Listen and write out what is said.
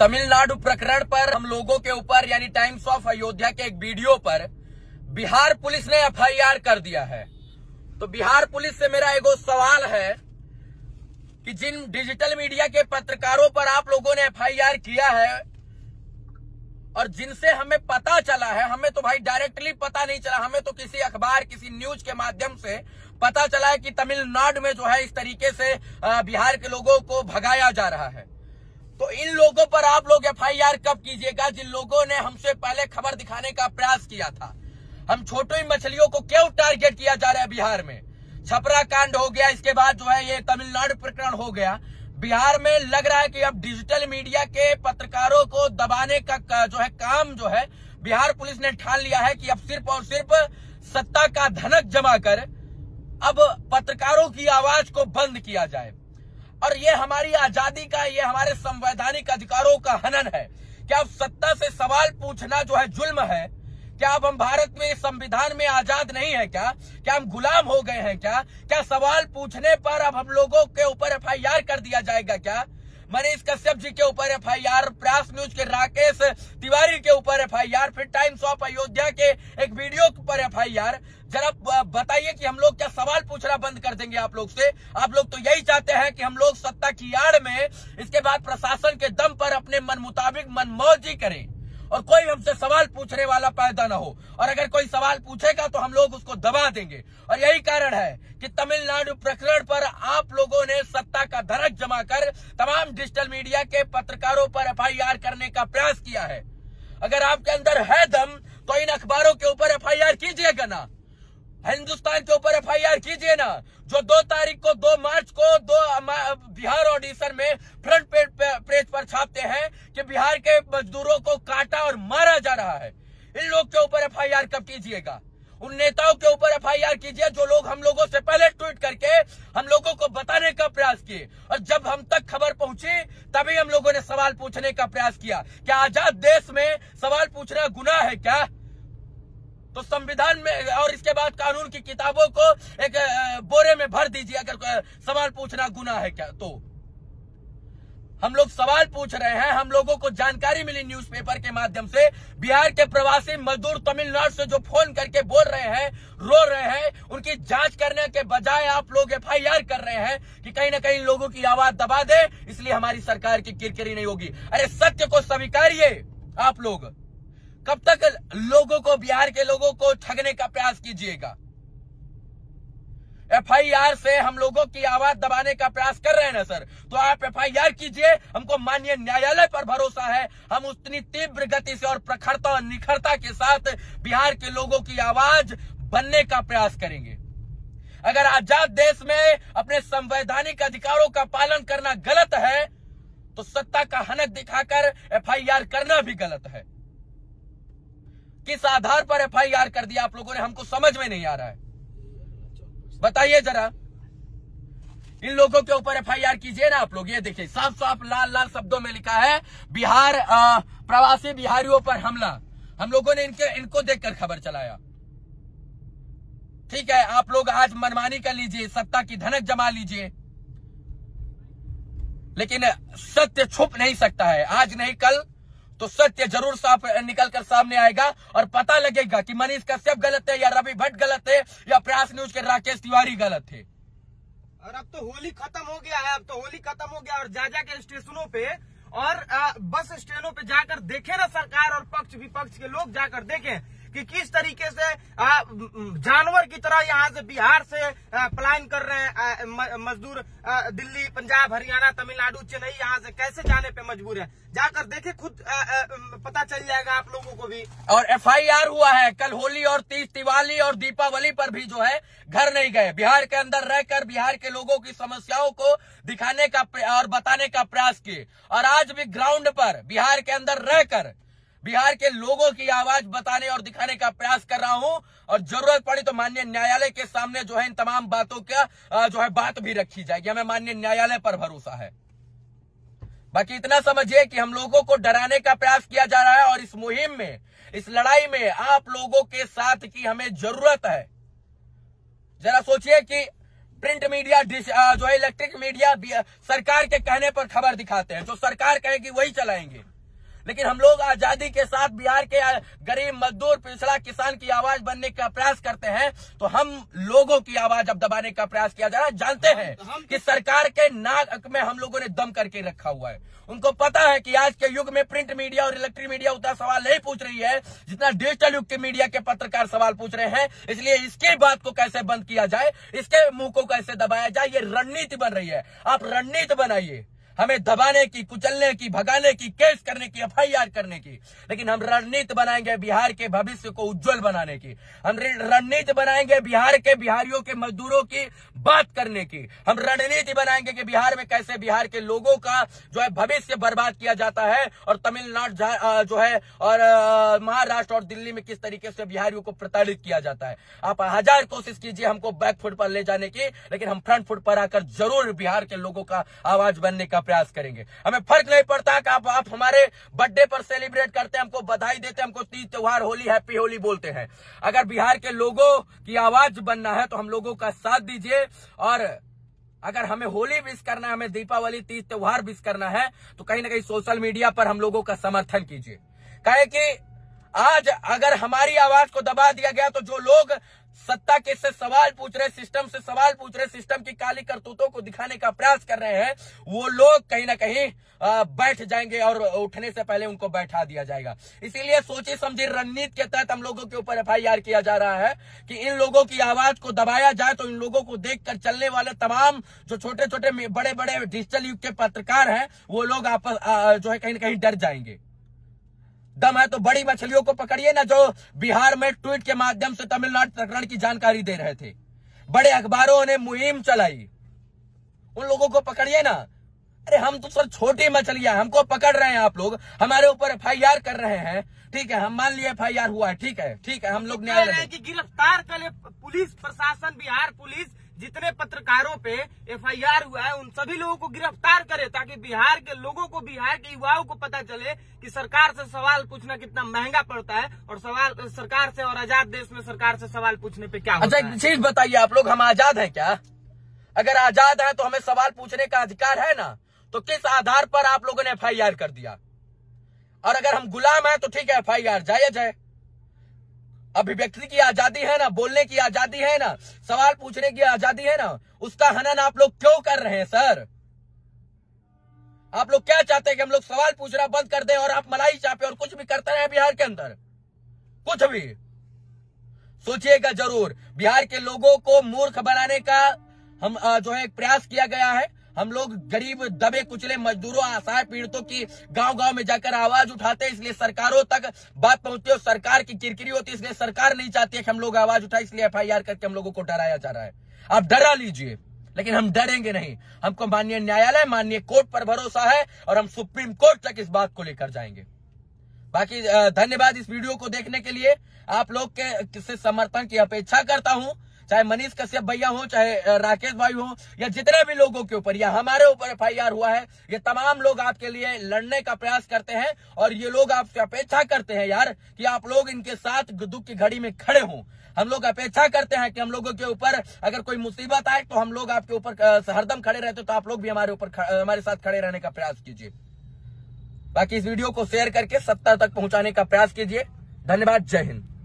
तमिलनाडु प्रकरण पर हम लोगों के ऊपर, यानी टाइम्स ऑफ़ अयोध्या के एक वीडियो पर, बिहार पुलिस ने एफआईआर कर दिया है। तो बिहार पुलिस से मेरा एगो सवाल है कि जिन डिजिटल मीडिया के पत्रकारों पर आप लोगों ने एफआईआर किया है, और जिनसे हमें पता चला है, हमें तो भाई डायरेक्टली पता नहीं चला, हमें तो किसी अखबार, किसी न्यूज़ के माध्यम से पता चला है कि तमिलनाडु में जो है इस तरीके से बिहार के लोगों को भगाया जा रहा है। तो इन लोगों पर आप लोग एफआईआर कब कीजिएगा जिन लोगों ने हमसे पहले खबर दिखाने का प्रयास किया था? हम छोटी मछलियों को क्यों टारगेट किया जा रहा है बिहार में? छपरा कांड हो गया, इसके बाद जो है ये तमिलनाडु प्रकरण हो गया। बिहार में लग रहा है कि अब डिजिटल मीडिया के पत्रकारों को दबाने का जो है काम जो है, बिहार पुलिस ने ठान लिया है कि अब सिर्फ़ और सिर्फ़ सत्ता का धनक जमा कर अब पत्रकारों की आवाज़ को बंद किया जाए। और ये हमारी आज़ादी का, ये हमारे संवैधानिक अधिकारों का हनन है। क्या आप सत्ता से सवाल पूछना जो है जुल्म है? क्या अब हम भारत में संविधान में आज़ाद नहीं है क्या? क्या हम गुलाम हो गए हैं क्या? क्या सवाल पूछने पर अब हम लोगों के ऊपर एफआईआर कर दिया जाएगा क्या? मनीष कश्यप जी के ऊपर F I R Prayas news के राकेश, तिवारी के ऊपर एफ़ आई आर फिर टाइम्स ऑफ़ अयोध्या के एक वीडियो आरोप एफ़ आई आर जरा बताइए कि हम लोग क्या सवाल पूछना बंद कर देंगे आप लोग से? आप लोग तो यही चाहते हैं कि हम लोग सत्ता की आड़ में इसके बाद प्रशासन के दम पर अपने मन मुताबिक मनमौजी करें। और कोई हमसे सवाल पूछने वाला पैदा ना हो। और अगर कोई सवाल पूछेगा तो हम लोग उसको दबा देंगे। और यही कारण है कि तमिलनाडु प्रकरण पर आप लोगों ने सत्ता का धरक जमा कर तमाम डिजिटल मीडिया के पत्रकारों पर एफआईआर करने का प्रयास किया है। अगर आपके अंदर है दम तो इन अखबारों के ऊपर एफआईआर कीजिएगा ना। हिंदुस्तान के ऊपर एफआईआर कीजिए ना, जो दो तारीख को दो मार्च को दो बिहार ऑडिशन में फ्रंट पेज पर छापते हैं कि बिहार के मजदूरों को काटा और मारा जा रहा है इन लोग के ऊपर एफआईआर कब कीजिएगा उन नेताओं के ऊपर एफआईआर कीजिए जो लोग हम लोगों से पहले ट्वीट करके हम लोगों को बताने का प्रयास किए और जब हम तक खबर पहुँची, तभी हम लोगों ने सवाल पूछने का प्रयास किया, क्या आज़ाद देश में सवाल पूछना गुना है क्या? तो संविधान में, और इसके बाद कानून की किताबों को एक बोरे में भर दीजिए, अगर सवाल पूछना गुना है क्या? तो हम लोग सवाल पूछ रहे हैं। हम लोगों को जानकारी मिली न्यूज़पेपर के माध्यम से। बिहार के प्रवासी मजदूर तमिलनाडु से जो फ़ोन करके बोल रहे हैं, रो रहे हैं, उनकी जाँच करने के बजाय आप लोग एफआईआर कर रहे हैं कि कहीं ना कहीं लोगों की आवाज़ दबा दे, इसलिए हमारी सरकार की किरकिरी नहीं होगी। अरे सत्य को स्वीकारिए आप लोग। कब तक लोगों को, बिहार के लोगों को ठगने का प्रयास कीजिएगा। एफआईआर से हम लोगों की आवाज़ दबाने का प्रयास कर रहे हैं ना, सर। तो आप एफआईआर कीजिए, हमको माननीय न्यायालय पर भरोसा है। हम उतनी तीव्र गति से और प्रखरता और निखरता के साथ बिहार के लोगों की आवाज़ बनने का प्रयास करेंगे। अगर आज़ाद देश में अपने संवैधानिक अधिकारों का पालन करना गलत है तो सत्ता का हनक दिखाकर एफआईआर करना भी गलत है। किस आधार पर एफआईआर कर दिया आप लोगों ने, हमको समझ में नहीं आ रहा है। बताइए जरा। इन लोगों के ऊपर एफआईआर कीजिए ना आप लोग ये देखिए साफ़ साफ़ लाल लाल शब्दों में लिखा है बिहार आ, प्रवासी बिहारियों पर हमला। हम लोगों ने इनके इनको देखकर खबर चलाया। ठीक है आप लोग आज मनमानी कर लीजिए सत्ता की धनक जमा लीजिए। लेकिन सत्य छुप नहीं सकता है। आज नहीं कल तो सत्य ज़रूर साफ़ निकल कर सामने आएगा और पता लगेगा कि मनीष कश्यप गलत है या रवि भट्ट गलत है या प्रयास न्यूज़ के राकेश तिवारी गलत है। और अब तो होली खत्म हो गया है, अब तो होली खत्म हो गया और जा जा के स्टेशनों पे और बस स्टैंडों पे जाकर देखे ना सरकार और पक्ष विपक्ष के लोग जाकर देखें। कि किस तरीके से जानवर की तरह यहाँ से बिहार से पलायन कर रहे हैं मजदूर दिल्ली, पंजाब, हरियाणा, तमिलनाडु, चेन्नई, यहाँ से कैसे जाने पे मजबूर है? जाकर देखे खुद पता चल जाएगा आप लोगों को भी। और एफआईआर हुआ है, कल होली और तीज, दिवाली और दीपावली पर भी जो है, घर नहीं गए। बिहार के अंदर रहकर, बिहार के लोगों की समस्याओं को दिखाने का और बताने का प्रयास किए। और आज भी ग्राउंड पर, बिहार के अंदर रहकर बिहार के लोगों की आवाज़ बताने और दिखाने का प्रयास कर रहा हूँ। और ज़रूरत पड़ी तो माननीय न्यायालय के सामने जो है इन तमाम बातों का जो है बात भी रखी जाएगी। हमें माननीय न्यायालय पर भरोसा है। बाकी इतना समझिए कि हम लोगों को डराने का प्रयास किया जा रहा है और इस मुहिम में, इस लड़ाई में आप लोगों के साथ की हमें ज़रूरत है। जरा सोचिए कि प्रिंट मीडिया जो है इलेक्ट्रिक मीडिया सरकार के कहने पर खबर दिखाते हैं। जो सरकार कहेगी वही चलाएँगे। लेकिन हम लोग आज़ादी के साथ बिहार के गरीब मजदूर पिछड़ा किसान की आवाज़ बनने का प्रयास करते हैं तो हम लोगों की आवाज़ अब दबाने का प्रयास किया जा रहा है। जानते हैं कि सरकार के नाक में हम लोगों ने दम करके रखा हुआ है। उनको पता है कि आज के युग में प्रिंट मीडिया और इलेक्ट्रिक मीडिया उतना सवाल नहीं पूछ रही है जितना डिजिटल युग के मीडिया के पत्रकार सवाल पूछ रहे हैं। इसलिए इसके बात को कैसे बंद किया जाए इसके मुँह को कैसे दबाया जाए ये रणनीति बन रही है। आप रणनीति बनाइए। हमें दबाने की, कुचलने की, भगाने की, केस करने की, एफआईआर करने की। लेकिन हम रणनीति बनाएँगे बिहार के भविष्य को उज्जवल बनाने की। हम रणनीति बनाएँगे बिहार के बिहारियों के मजदूरों की बात करने की। हम रणनीति बनाएँगे कि बिहार में कैसे बिहार के लोगों का जो है भविष्य बर्बाद किया जाता है और तमिलनाडु जो है, और महाराष्ट्र और दिल्ली में किस तरीके से बिहारियों को प्रताड़ित किया जाता है। आप हज़ार कोशिश कीजिए हमको बैक फुट पर ले जाने की, लेकिन हम फ्रंट फुट पर आकर ज़रूर बिहार के लोगों का आवाज़ बनने का प्रयास करेंगे। हमें फ़र्क नहीं पड़ता कि आप, आप हमारे बर्थडे पर सेलिब्रेट करते हैं हमको बधाई देते हैं हमको तीज त्योहार होली हैप्पी होली बोलते हैं। अगर बिहार के लोगों की आवाज़ बनना है तो हम लोगों का साथ दीजिए। और अगर हमें होली विश करना है हमें दीपावली तीज त्योहार विश करना है तो कहीं ना कहीं सोशल मीडिया पर हम लोगों का समर्थन कीजिए। कहे कि आज अगर हमारी आवाज़ को दबा दिया गया तो जो लोग सत्ता के से सवाल पूछ रहे, सिस्टम से सवाल पूछ रहे, सिस्टम की काली करतूतों को दिखाने का प्रयास कर रहे हैं, वो लोग कहीं ना कहीं बैठ जाएँगे और उठने से पहले उनको बैठा दिया जाएगा। इसीलिए सोची समझी रणनीति के तहत हम लोगों के ऊपर एफआईआर किया जा रहा है कि इन लोगों की आवाज़ को दबाया जाए तो इन लोगों को देखकर चलने वाले तमाम जो छोटे छोटे बड़े बड़े डिजिटल युग के पत्रकार हैं, वो लोग आपस जो है कहीं ना कहीं डर जाएँगे। दम है तो बड़ी मछलियों को पकड़िए ना जो बिहार में ट्वीट के माध्यम से तमिलनाडु प्रकरण की जानकारी दे रहे थे। बड़े अखबारों ने मुहिम चलाई। उन लोगों को पकड़िए ना। अरे हम तो सर छोटी मछलियाँ हमको पकड़ रहे हैं आप लोग। हमारे ऊपर एफआईआर कर रहे हैं। ठीक है, हम मान लिए एफ़ हुआ है। ठीक है ठीक है, हम लोग न्यायालय गिरफ़्तार कर पुलिस, प्रशासन, बिहार पुलिस। जितने पत्रकारों पे एफआईआर हुआ है उन सभी लोगों को गिरफ़्तार करे ताकि बिहार के लोगों को बिहार के युवाओं को पता चले कि सरकार से सवाल पूछना कितना महँगा पड़ता है और सवाल सरकार से और आज़ाद देश में सरकार से सवाल पूछने पे क्या अच्छा एक चीज़ बताइए आप लोग हम आज़ाद हैं क्या? अगर आज़ाद है तो हमें सवाल पूछने का अधिकार है ना? तो किस आधार पर आप लोगों ने एफआईआर कर दिया? और अगर हम गुलाम है तो ठीक है एफआईआर जायज़ है। अभिव्यक्ति की आज़ादी है ना? बोलने की आज़ादी है ना? सवाल पूछने की आज़ादी है ना? उसका हनन आप लोग क्यों कर रहे हैं, सर? आप लोग क्या चाहते हैं कि हम लोग सवाल पूछना बंद कर दें और आप मलाई चापे और कुछ भी करते रहे बिहार के अंदर? कुछ भी। सोचिएगा ज़रूर, बिहार के लोगों को मूर्ख बनाने का हम जो है प्रयास किया गया है। हम लोग गरीब, दबे, कुचले, मजदूरों असहाय पीड़ितों की गाँव गाँव में जाकर आवाज़ उठाते हैं, इसलिए सरकारों तक बात पहुँचती है सरकार की किरकिरी होती है, इसलिए सरकार नहीं चाहती है कि हम लोग आवाज़ उठाए, इसलिए एफआईआर करके हम लोगों को डराया जा रहा है। आप डरा लीजिए, लेकिन हम डरेंगे नहीं। हमको माननीय न्यायालय, माननीय कोर्ट पर भरोसा है और हम सुप्रीम कोर्ट तक इस बात को लेकर जाएँगे। बाकी धन्यवाद इस वीडियो को देखने के लिए। आप लोग के, से समर्थन की अपेक्षा करता हूँ। चाहे मनीष कश्यप भैया हो, चाहे राकेश भाई हो, या जितने भी लोगों के ऊपर, या हमारे ऊपर एफआईआर हुआ है, ये तमाम लोग आपके लिए लड़ने का प्रयास करते हैं, और ये लोग आपसे अपेक्षा करते हैं यार, कि आप लोग इनके साथ दुख की घड़ी में खड़े हों। हम लोग अपेक्षा करते हैं कि हम लोगों के ऊपर अगर कोई मुसीबत आए तो हम लोग आपके ऊपर हरदम खड़े रहते तो आप लोग भी हमारे ऊपर हमारे साथ खड़े रहने का प्रयास कीजिए। बाकी इस वीडियो को शेयर करके सत्ता तक पहुँचाने का प्रयास कीजिए। धन्यवाद, जय हिंद।